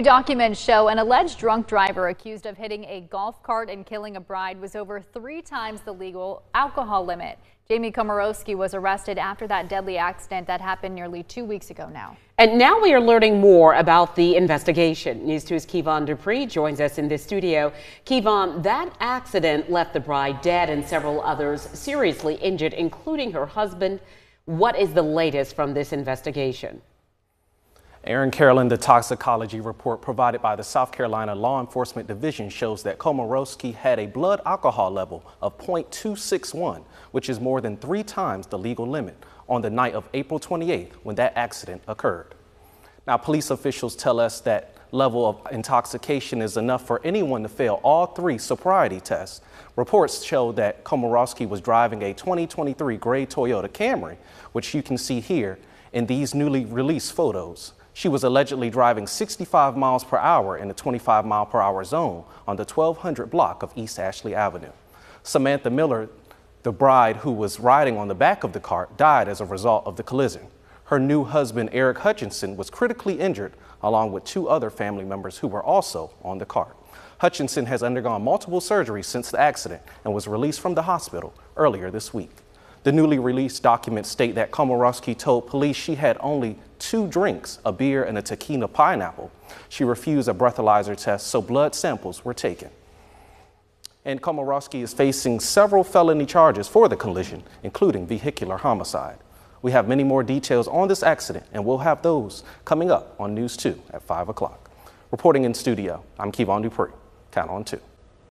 Documents show an alleged drunk driver accused of hitting a golf cart and killing a bride was over three times the legal alcohol limit. Jamie Komorowski was arrested after that deadly accident that happened nearly two weeks ago now. And now we are learning more about the investigation. News 2's Kevon Dupree joins us in this studio. Kevon, that accident left the bride dead and several others seriously injured, including her husband. What is the latest from this investigation? Aaron Carolyn, the toxicology report provided by the South Carolina Law Enforcement Division shows that Komorowski had a blood alcohol level of 0.261, which is more than three times the legal limit on the night of April 28th when that accident occurred. Now, police officials tell us that level of intoxication is enough for anyone to fail all three sobriety tests. Reports show that Komorowski was driving a 2023 gray Toyota Camry, which you can see here in these newly released photos. She was allegedly driving 65 miles per hour in a 25 mile per hour zone on the 1200 block of East Ashley Avenue. Samantha Miller, the bride who was riding on the back of the cart, died as a result of the collision. Her new husband, Aric Hutchinson, was critically injured along with two other family members who were also on the cart. Hutchinson has undergone multiple surgeries since the accident and was released from the hospital earlier this week. The newly released documents state that Komorowski told police she had only two drinks, a beer and a tequila pineapple. She refused a breathalyzer test, so blood samples were taken. And Komorowski is facing several felony charges for the collision, including vehicular homicide. We have many more details on this accident, and we'll have those coming up on News 2 at 5 o'clock. Reporting in studio, I'm Kevon Dupree. Count on 2.